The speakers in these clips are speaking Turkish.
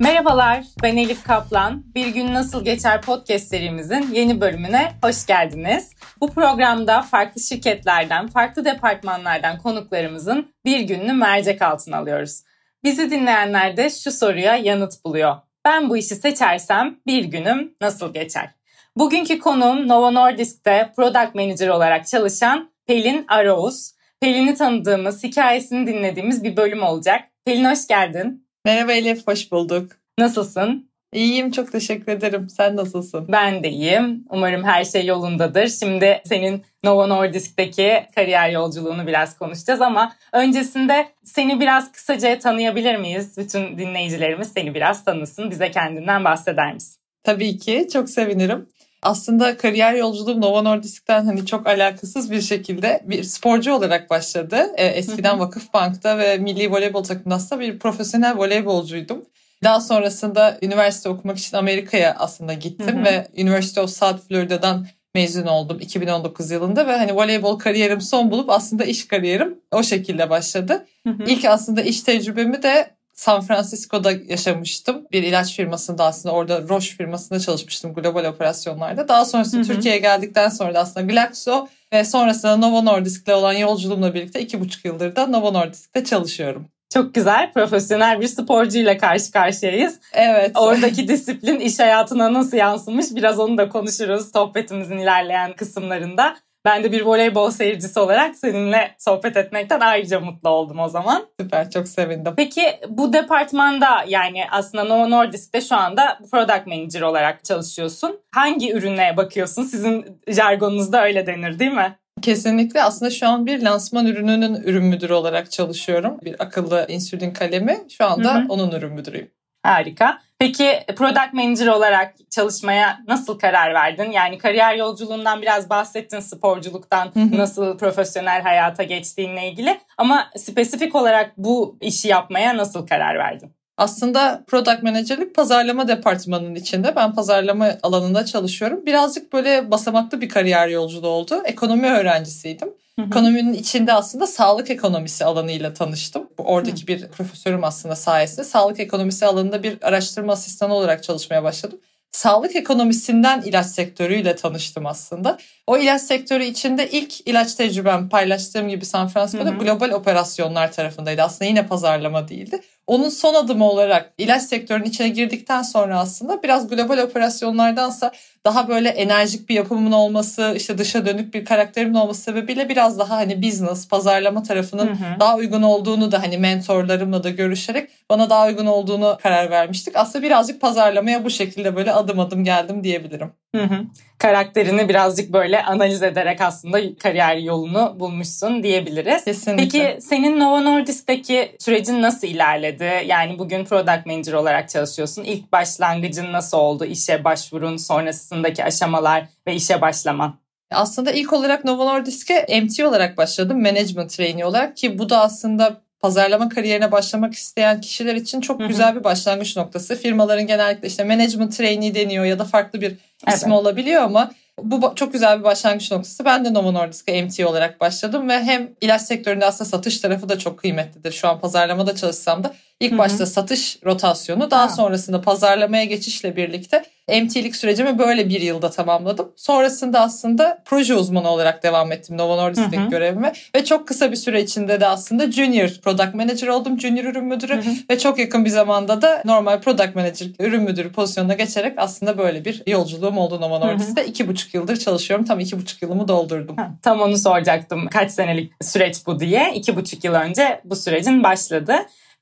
Merhabalar, ben Elif Kaplan. Bir Gün Nasıl Geçer podcast serimizin yeni bölümüne hoş geldiniz. Bu programda farklı şirketlerden, farklı departmanlardan konuklarımızın bir gününü mercek altına alıyoruz. Bizi dinleyenler de şu soruya yanıt buluyor. Ben bu işi seçersem bir günüm nasıl geçer? Bugünkü konuğum Novo Nordisk'te Product Manager olarak çalışan Pelin Arauz. Pelin'i tanıdığımız, hikayesini dinlediğimiz bir bölüm olacak. Pelin hoş geldin. Merhaba Elif, hoş bulduk. Nasılsın? İyiyim, çok teşekkür ederim. Sen nasılsın? Ben de iyiyim. Umarım her şey yolundadır. Şimdi senin Novo Nordisk'teki kariyer yolculuğunu biraz konuşacağız ama öncesinde seni biraz kısaca tanıyabilir miyiz? Bütün dinleyicilerimiz seni biraz tanısın. Bize kendinden bahseder misin? Tabii ki, çok sevinirim aslında kariyer yolculuğum Novo Nordisk'ten hani çok alakasız bir şekilde bir sporcu olarak başladı. Ee, eskiden Vakıfbank'ta ve milli voleybol takımında aslında bir profesyonel voleybolcuydum. Daha sonrasında üniversite okumak için Amerika'ya aslında gittim ve University of South Florida'dan mezun oldum 2019 yılında ve hani voleybol kariyerim son bulup aslında iş kariyerim o şekilde başladı. İlk aslında iş tecrübemi de San Francisco'da yaşamıştım. Bir ilaç firmasında aslında orada Roche firmasında çalışmıştım global operasyonlarda. Daha sonrasında Türkiye'ye geldikten sonra da aslında Glaxo ve sonrasında Novo Nordisk'le olan yolculuğumla birlikte iki buçuk yıldır da Novo Nordisk'te çalışıyorum. Çok güzel. Profesyonel bir sporcuyla karşı karşıyayız. Evet. Oradaki disiplin iş hayatına nasıl yansımış biraz onu da konuşuruz sohbetimizin ilerleyen kısımlarında. Ben de bir voleybol seyircisi olarak seninle sohbet etmekten ayrıca mutlu oldum o zaman. Süper, çok sevindim. Peki bu departmanda yani aslında Novo Nordisk'te şu anda product manager olarak çalışıyorsun. Hangi ürüne bakıyorsun? Sizin jargonunuzda öyle denir değil mi? Kesinlikle aslında şu an bir lansman ürününün ürün müdürü olarak çalışıyorum. Bir akıllı insülin kalemi. Şu anda hı hı. onun ürün müdürüyüm. Harika. Peki product manager olarak çalışmaya nasıl karar verdin? Yani kariyer yolculuğundan biraz bahsettin sporculuktan nasıl profesyonel hayata geçtiğinle ilgili ama spesifik olarak bu işi yapmaya nasıl karar verdin? Aslında product managerlik pazarlama departmanının içinde. Ben pazarlama alanında çalışıyorum. Birazcık böyle basamaklı bir kariyer yolculuğu oldu. Ekonomi öğrencisiydim. Ekonominin içinde aslında sağlık ekonomisi alanıyla tanıştım. Oradaki bir profesörüm aslında sayesinde sağlık ekonomisi alanında bir araştırma asistanı olarak çalışmaya başladım sağlık ekonomisinden ilaç sektörüyle tanıştım aslında. O ilaç sektörü içinde ilk ilaç tecrübem paylaştığım gibi San Francisco'da hı hı. global operasyonlar tarafındaydı. Aslında yine pazarlama değildi. Onun son adımı olarak ilaç sektörünün içine girdikten sonra aslında biraz global operasyonlardansa daha böyle enerjik bir yapımın olması, işte dışa dönük bir karakterimin olması sebebiyle biraz daha hani business, pazarlama tarafının hı hı. daha uygun olduğunu da hani mentorlarımla da görüşerek bana daha uygun olduğunu karar vermiştik. Aslında birazcık pazarlamaya bu şekilde böyle adım adım geldim diyebilirim. Hı hı. Karakterini birazcık böyle analiz ederek aslında kariyer yolunu bulmuşsun diyebiliriz. Kesinlikle. Peki senin Novo Nordisk'teki sürecin nasıl ilerledi? Yani bugün product manager olarak çalışıyorsun. İlk başlangıcın nasıl oldu? İşe başvurun, sonrasındaki aşamalar ve işe başlaman. Aslında ilk olarak Novo Nordisk'e MT olarak başladım. Management trainee olarak ki bu da aslında pazarlama kariyerine başlamak isteyen kişiler için çok güzel bir başlangıç noktası. Firmaların genellikle işte management trainee deniyor ya da farklı bir evet. ismi olabiliyor ama bu çok güzel bir başlangıç noktası. Ben de Novo Nordisk'e MT olarak başladım ve hem ilaç sektöründe aslında satış tarafı da çok kıymetlidir. Şu an pazarlamada çalışsam da ilk Hı-hı. başta satış rotasyonu daha ha. sonrasında pazarlamaya geçişle birlikte MT'lik sürecimi böyle bir yılda tamamladım. Sonrasında aslında proje uzmanı olarak devam ettim Novo Nordisk'teki görevime. Ve çok kısa bir süre içinde de aslında Junior Product Manager oldum. Junior ürün müdürü. Hı hı. Ve çok yakın bir zamanda da normal Product Manager ürün müdürü pozisyonuna geçerek aslında böyle bir yolculuğum oldu Novo Nordisk'te. iki buçuk yıldır çalışıyorum. Tam iki buçuk yılımı doldurdum. Ha, tam onu soracaktım. Kaç senelik süreç bu diye. iki buçuk yıl önce bu sürecin başladı.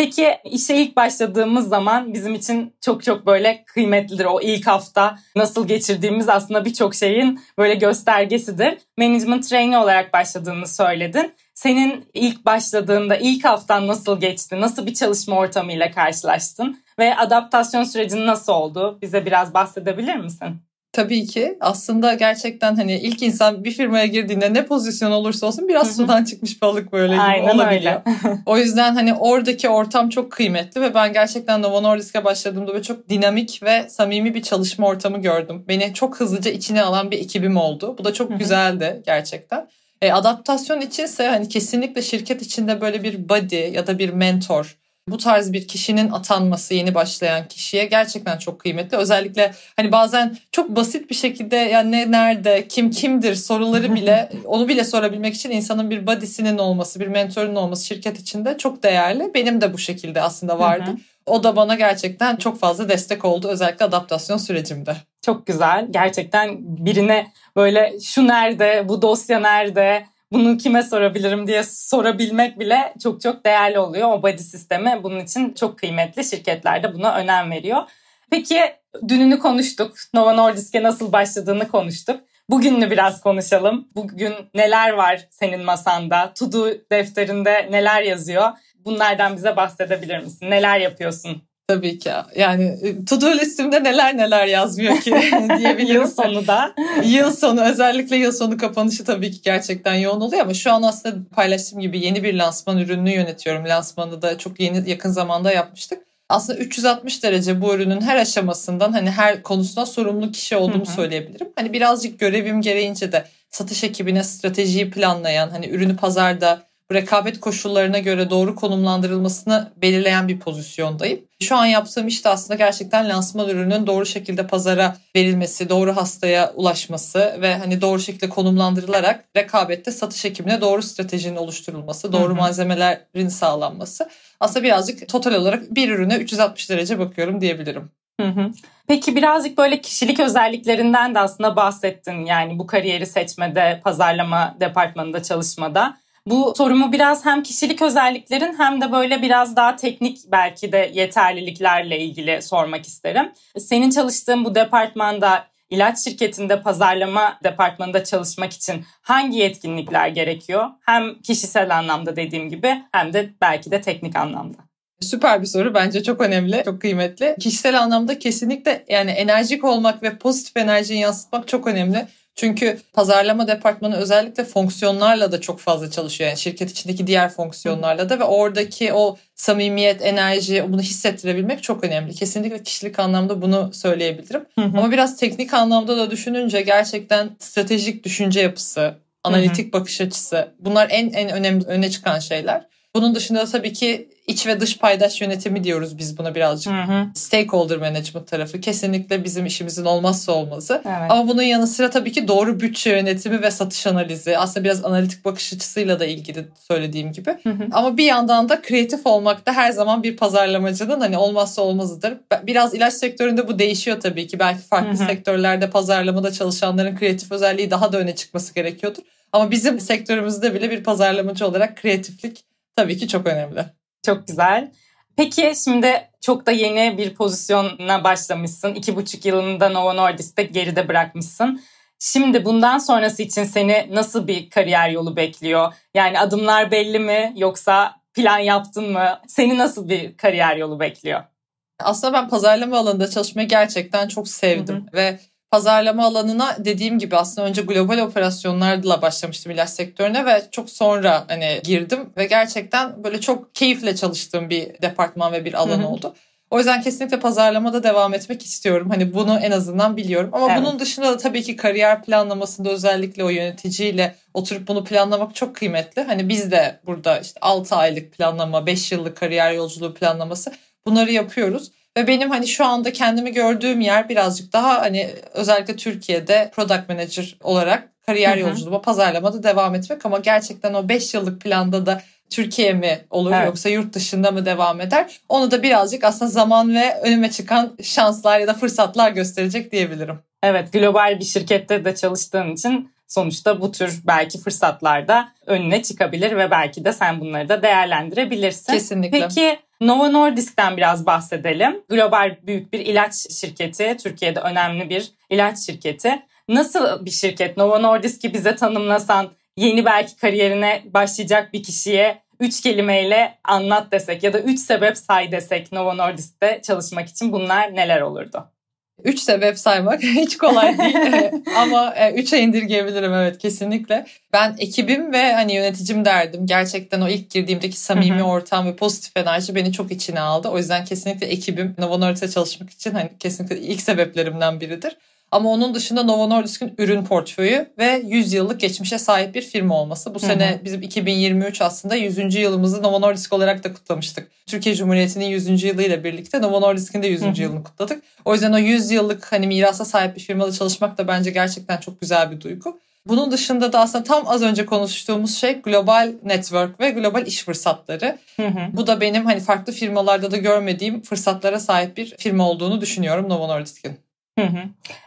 Peki işe ilk başladığımız zaman bizim için çok çok böyle kıymetlidir. O ilk hafta nasıl geçirdiğimiz aslında birçok şeyin böyle göstergesidir. Management trainee olarak başladığını söyledin. Senin ilk başladığında ilk haftan nasıl geçti? Nasıl bir çalışma ortamıyla karşılaştın? Ve adaptasyon sürecin nasıl oldu? Bize biraz bahsedebilir misin? Tabii ki aslında gerçekten hani ilk insan bir firmaya girdiğinde ne pozisyon olursa olsun biraz Hı-hı. sudan çıkmış balık böyle gibi Aynen olabiliyor. o yüzden hani oradaki ortam çok kıymetli ve ben gerçekten Novo Nordisk'e başladığımda böyle çok dinamik ve samimi bir çalışma ortamı gördüm. Beni çok hızlıca içine alan bir ekibim oldu. Bu da çok Hı-hı. güzeldi gerçekten. E, adaptasyon içinse hani kesinlikle şirket içinde böyle bir buddy ya da bir mentor bu tarz bir kişinin atanması yeni başlayan kişiye gerçekten çok kıymetli. Özellikle hani bazen çok basit bir şekilde yani ne nerede kim kimdir soruları bile onu bile sorabilmek için insanın bir body'sinin olması, bir mentorun olması şirket içinde çok değerli. Benim de bu şekilde aslında vardı. O da bana gerçekten çok fazla destek oldu özellikle adaptasyon sürecimde. Çok güzel. Gerçekten birine böyle şu nerede, bu dosya nerede, bunu kime sorabilirim diye sorabilmek bile çok çok değerli oluyor. O body sistemi bunun için çok kıymetli. Şirketler de buna önem veriyor. Peki dününü konuştuk. Nova Nordisk'e nasıl başladığını konuştuk. Bugününü biraz konuşalım. Bugün neler var senin masanda? To do defterinde neler yazıyor? Bunlardan bize bahsedebilir misin? Neler yapıyorsun? Tabii ki. Yani e, to do listimde neler neler yazmıyor ki diyebilirim. yıl sonu da. yıl sonu özellikle yıl sonu kapanışı tabii ki gerçekten yoğun oluyor ama şu an aslında paylaştığım gibi yeni bir lansman ürününü yönetiyorum. Lansmanı da çok yeni yakın zamanda yapmıştık. Aslında 360 derece bu ürünün her aşamasından hani her konusunda sorumlu kişi olduğumu hı hı. söyleyebilirim. Hani birazcık görevim gereğince de satış ekibine stratejiyi planlayan, hani ürünü pazarda rekabet koşullarına göre doğru konumlandırılmasını belirleyen bir pozisyondayım. Şu an yaptığım iş de aslında gerçekten lansman ürünün doğru şekilde pazara verilmesi, doğru hastaya ulaşması ve hani doğru şekilde konumlandırılarak rekabette satış ekibine doğru stratejinin oluşturulması, doğru hı hı. malzemelerin sağlanması. Aslında birazcık total olarak bir ürüne 360 derece bakıyorum diyebilirim. Hı hı. Peki birazcık böyle kişilik özelliklerinden de aslında bahsettin. Yani bu kariyeri seçmede, pazarlama departmanında çalışmada. Bu sorumu biraz hem kişilik özelliklerin hem de böyle biraz daha teknik belki de yeterliliklerle ilgili sormak isterim. Senin çalıştığın bu departmanda ilaç şirketinde pazarlama departmanında çalışmak için hangi yetkinlikler gerekiyor? Hem kişisel anlamda dediğim gibi hem de belki de teknik anlamda. Süper bir soru. Bence çok önemli, çok kıymetli. Kişisel anlamda kesinlikle yani enerjik olmak ve pozitif enerjiyi yansıtmak çok önemli. Çünkü pazarlama departmanı özellikle fonksiyonlarla da çok fazla çalışıyor. Yani şirket içindeki diğer fonksiyonlarla da ve oradaki o samimiyet, enerji, bunu hissettirebilmek çok önemli. Kesinlikle kişilik anlamda bunu söyleyebilirim. Hı hı. Ama biraz teknik anlamda da düşününce gerçekten stratejik düşünce yapısı, analitik hı hı. bakış açısı bunlar en en önemli öne çıkan şeyler. Bunun dışında tabii ki iç ve dış paydaş yönetimi diyoruz biz buna birazcık. Hı hı. Stakeholder management tarafı kesinlikle bizim işimizin olmazsa olmazı. Evet. Ama bunun yanı sıra tabii ki doğru bütçe yönetimi ve satış analizi. Aslında biraz analitik bakış açısıyla da ilgili söylediğim gibi. Hı hı. Ama bir yandan da kreatif olmak da her zaman bir pazarlamacının hani olmazsa olmazıdır. Biraz ilaç sektöründe bu değişiyor tabii ki. Belki farklı hı hı. sektörlerde pazarlamada çalışanların kreatif özelliği daha da öne çıkması gerekiyordur. Ama bizim sektörümüzde bile bir pazarlamacı olarak kreatiflik tabii ki çok önemli. Çok güzel. Peki şimdi çok da yeni bir pozisyona başlamışsın. İki buçuk yılında Novo Nordisk'te geride bırakmışsın. Şimdi bundan sonrası için seni nasıl bir kariyer yolu bekliyor? Yani adımlar belli mi yoksa plan yaptın mı? Seni nasıl bir kariyer yolu bekliyor? Aslında ben pazarlama alanında çalışmayı gerçekten çok sevdim hı hı. ve pazarlama alanına dediğim gibi aslında önce global operasyonlarla başlamıştım ilaç sektörüne ve çok sonra hani girdim ve gerçekten böyle çok keyifle çalıştığım bir departman ve bir alan Hı-hı. oldu. O yüzden kesinlikle pazarlamada devam etmek istiyorum. Hani bunu en azından biliyorum. Ama evet. bunun dışında da tabii ki kariyer planlamasında özellikle o yöneticiyle oturup bunu planlamak çok kıymetli. Hani biz de burada işte 6 aylık planlama, 5 yıllık kariyer yolculuğu planlaması bunları yapıyoruz. Ve benim hani şu anda kendimi gördüğüm yer birazcık daha hani özellikle Türkiye'de product manager olarak kariyer hı yolculuğuma pazarlamada devam etmek ama gerçekten o 5 yıllık planda da Türkiye mi olur evet. yoksa yurt dışında mı devam eder? Onu da birazcık aslında zaman ve önüme çıkan şanslar ya da fırsatlar gösterecek diyebilirim. Evet global bir şirkette de çalıştığın için sonuçta bu tür belki fırsatlar da önüne çıkabilir ve belki de sen bunları da değerlendirebilirsin. Kesinlikle. Peki Novo Nordisk'ten biraz bahsedelim. Global büyük bir ilaç şirketi, Türkiye'de önemli bir ilaç şirketi. Nasıl bir şirket? Novo Nordisk'i bize tanımlasan yeni belki kariyerine başlayacak bir kişiye üç kelimeyle anlat desek ya da üç sebep say desek Novo Nordisk'te çalışmak için bunlar neler olurdu? Üç sebep saymak hiç kolay değil ama e, üçe indirgeyebilirim evet kesinlikle. Ben ekibim ve hani yöneticim derdim. Gerçekten o ilk girdiğimdeki samimi ortam ve pozitif enerji beni çok içine aldı. O yüzden kesinlikle ekibim Novo Nordisk'te çalışmak için hani kesinlikle ilk sebeplerimden biridir. Ama onun dışında Novo Nordisk'in ürün portföyü ve 100 yıllık geçmişe sahip bir firma olması. Bu Hı-hı. sene bizim 2023 aslında 100. yılımızı Novo Nordisk olarak da kutlamıştık. Türkiye Cumhuriyeti'nin 100. yılıyla birlikte Novo Nordisk'in de 100. Hı-hı. yılını kutladık. O yüzden o 100 yıllık hani mirasa sahip bir firmada çalışmak da bence gerçekten çok güzel bir duygu. Bunun dışında da aslında tam az önce konuştuğumuz şey global network ve global iş fırsatları. Hı hı. Bu da benim hani farklı firmalarda da görmediğim fırsatlara sahip bir firma olduğunu düşünüyorum Novo Nordisk'in. Hı hı.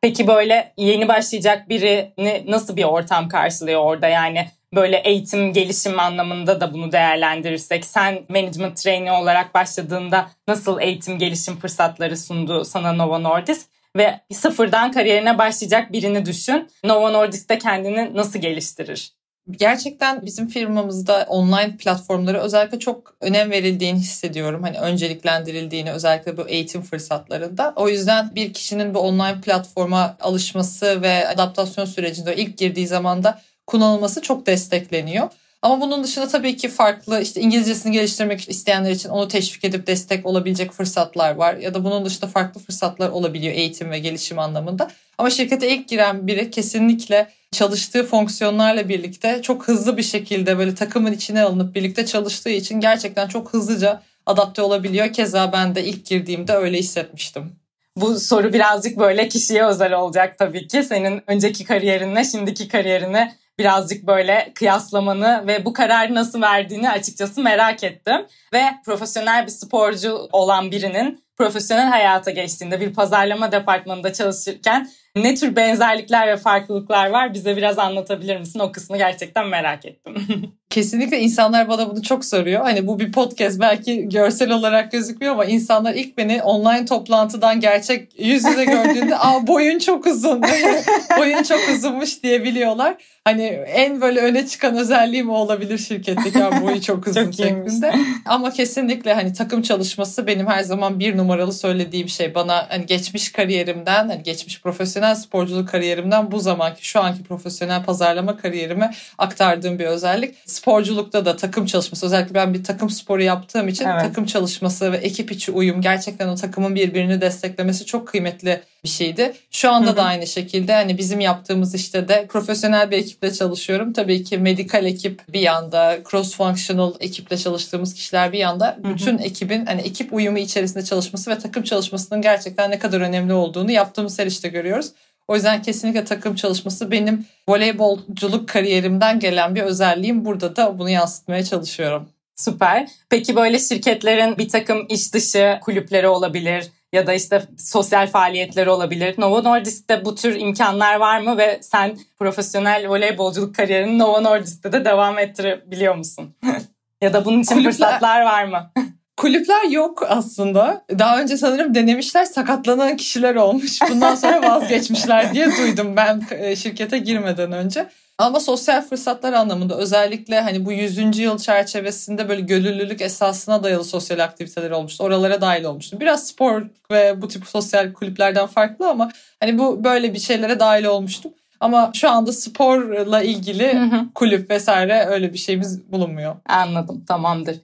Peki böyle yeni başlayacak birini nasıl bir ortam karşılıyor orada? Yani böyle eğitim gelişim anlamında da bunu değerlendirirsek sen management trainee olarak başladığında nasıl eğitim gelişim fırsatları sundu sana Novo Nordisk? ve sıfırdan kariyerine başlayacak birini düşün. Novo Nordisk'te kendini nasıl geliştirir? Gerçekten bizim firmamızda online platformlara özellikle çok önem verildiğini hissediyorum. Hani önceliklendirildiğini özellikle bu eğitim fırsatlarında. O yüzden bir kişinin bu online platforma alışması ve adaptasyon sürecinde ilk girdiği zamanda kullanılması çok destekleniyor. Ama bunun dışında tabii ki farklı işte İngilizcesini geliştirmek isteyenler için onu teşvik edip destek olabilecek fırsatlar var. Ya da bunun dışında farklı fırsatlar olabiliyor eğitim ve gelişim anlamında. Ama şirkete ilk giren biri kesinlikle çalıştığı fonksiyonlarla birlikte çok hızlı bir şekilde böyle takımın içine alınıp birlikte çalıştığı için gerçekten çok hızlıca adapte olabiliyor. Keza ben de ilk girdiğimde öyle hissetmiştim. Bu soru birazcık böyle kişiye özel olacak tabii ki. Senin önceki kariyerinle şimdiki kariyerini birazcık böyle kıyaslamanı ve bu kararı nasıl verdiğini açıkçası merak ettim. Ve profesyonel bir sporcu olan birinin profesyonel hayata geçtiğinde bir pazarlama departmanında çalışırken ne tür benzerlikler ve farklılıklar var bize biraz anlatabilir misin? O kısmı gerçekten merak ettim. Kesinlikle insanlar bana bunu çok soruyor. Hani bu bir podcast belki görsel olarak gözükmüyor ama insanlar ilk beni online toplantıdan gerçek yüz yüze gördüğünde aa boyun çok uzun. boyun çok uzunmuş diyebiliyorlar. Hani en böyle öne çıkan özelliğim o olabilir şirketteki ya boyu çok uzun çok şeklinde. Ama kesinlikle hani takım çalışması benim her zaman bir numaralı söylediğim şey. Bana hani geçmiş kariyerimden, hani geçmiş profesyonel sporculuk kariyerimden bu zamanki şu anki profesyonel pazarlama kariyerime aktardığım bir özellik sporculukta da takım çalışması özellikle ben bir takım sporu yaptığım için evet. takım çalışması ve ekip içi uyum gerçekten o takımın birbirini desteklemesi çok kıymetli bir şeydi. Şu anda Hı-hı. da aynı şekilde hani bizim yaptığımız işte de profesyonel bir ekiple çalışıyorum. Tabii ki medikal ekip bir yanda, cross functional ekiple çalıştığımız kişiler bir yanda. Hı-hı. Bütün ekibin hani ekip uyumu içerisinde çalışması ve takım çalışmasının gerçekten ne kadar önemli olduğunu yaptığımız her işte görüyoruz. O yüzden kesinlikle takım çalışması benim voleybolculuk kariyerimden gelen bir özelliğim. Burada da bunu yansıtmaya çalışıyorum. Süper. Peki böyle şirketlerin bir takım iş dışı kulüpleri olabilir ya da işte sosyal faaliyetleri olabilir. Novo Nordisk'te bu tür imkanlar var mı ve sen profesyonel voleybolculuk kariyerini Novo Nordisk'te de devam ettirebiliyor musun? ya da bunun için Kulüpler... fırsatlar var mı? Kulüpler yok aslında. Daha önce sanırım denemişler sakatlanan kişiler olmuş. Bundan sonra vazgeçmişler diye duydum ben e, şirkete girmeden önce. Ama sosyal fırsatlar anlamında özellikle hani bu 100. yıl çerçevesinde böyle gönüllülük esasına dayalı sosyal aktiviteler olmuştu. Oralara dahil olmuştu. Biraz spor ve bu tip sosyal kulüplerden farklı ama hani bu böyle bir şeylere dahil olmuştum. Ama şu anda sporla ilgili hı hı. kulüp vesaire öyle bir şeyimiz bulunmuyor. Anladım tamamdır.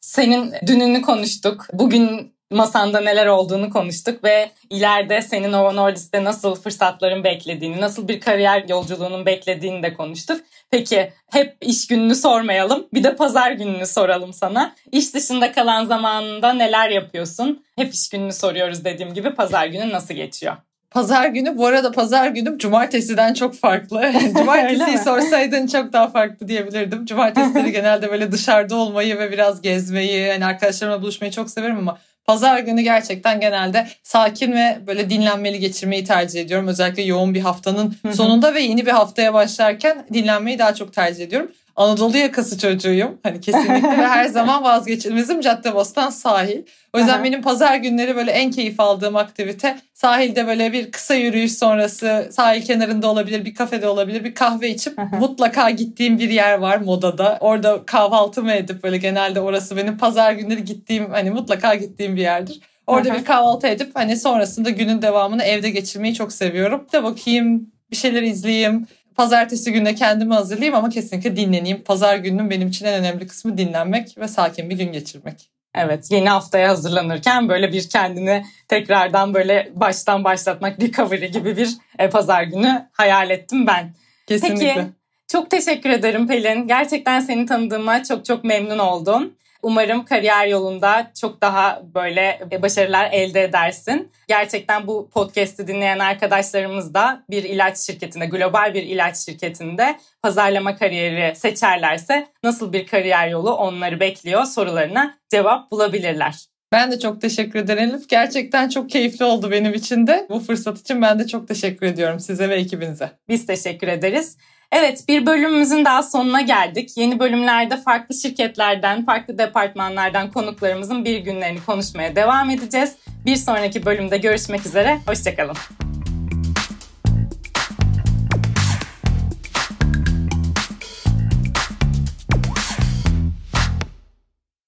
Senin dününü konuştuk. Bugün masanda neler olduğunu konuştuk ve ileride senin Nova Nordisk'te nasıl fırsatların beklediğini, nasıl bir kariyer yolculuğunun beklediğini de konuştuk. Peki hep iş gününü sormayalım. Bir de pazar gününü soralım sana. İş dışında kalan zamanında neler yapıyorsun? Hep iş gününü soruyoruz dediğim gibi pazar günü nasıl geçiyor? Pazar günü bu arada pazar günüm cumartesiden çok farklı. Cumartesiyi sorsaydın çok daha farklı diyebilirdim. Cumartesileri genelde böyle dışarıda olmayı ve biraz gezmeyi, hani arkadaşlarımla buluşmayı çok severim ama Pazar günü gerçekten genelde sakin ve böyle dinlenmeli geçirmeyi tercih ediyorum. Özellikle yoğun bir haftanın sonunda ve yeni bir haftaya başlarken dinlenmeyi daha çok tercih ediyorum. Anadolu yakası çocuğuyum. Hani kesinlikle ve her zaman vazgeçilmezim Caddebostan sahil. O yüzden Aha. benim pazar günleri böyle en keyif aldığım aktivite sahilde böyle bir kısa yürüyüş sonrası sahil kenarında olabilir, bir kafede olabilir, bir kahve içip Aha. mutlaka gittiğim bir yer var modada. Orada kahvaltımı edip böyle genelde orası benim pazar günleri gittiğim hani mutlaka gittiğim bir yerdir. Orada Aha. bir kahvaltı edip hani sonrasında günün devamını evde geçirmeyi çok seviyorum. De bakayım, bir şeyler izleyeyim Pazartesi gününe kendimi hazırlayayım ama kesinlikle dinleneyim. Pazar gününün benim için en önemli kısmı dinlenmek ve sakin bir gün geçirmek. Evet yeni haftaya hazırlanırken böyle bir kendini tekrardan böyle baştan başlatmak recovery gibi bir e, pazar günü hayal ettim ben. Kesinlikle. Peki çok teşekkür ederim Pelin. Gerçekten seni tanıdığıma çok çok memnun oldum. Umarım kariyer yolunda çok daha böyle başarılar elde edersin. Gerçekten bu podcast'i dinleyen arkadaşlarımız da bir ilaç şirketinde, global bir ilaç şirketinde pazarlama kariyeri seçerlerse nasıl bir kariyer yolu onları bekliyor sorularına cevap bulabilirler. Ben de çok teşekkür ederim Elif. Gerçekten çok keyifli oldu benim için de. Bu fırsat için ben de çok teşekkür ediyorum size ve ekibinize. Biz teşekkür ederiz. Evet bir bölümümüzün daha sonuna geldik. Yeni bölümlerde farklı şirketlerden, farklı departmanlardan konuklarımızın bir günlerini konuşmaya devam edeceğiz. Bir sonraki bölümde görüşmek üzere. Hoşçakalın.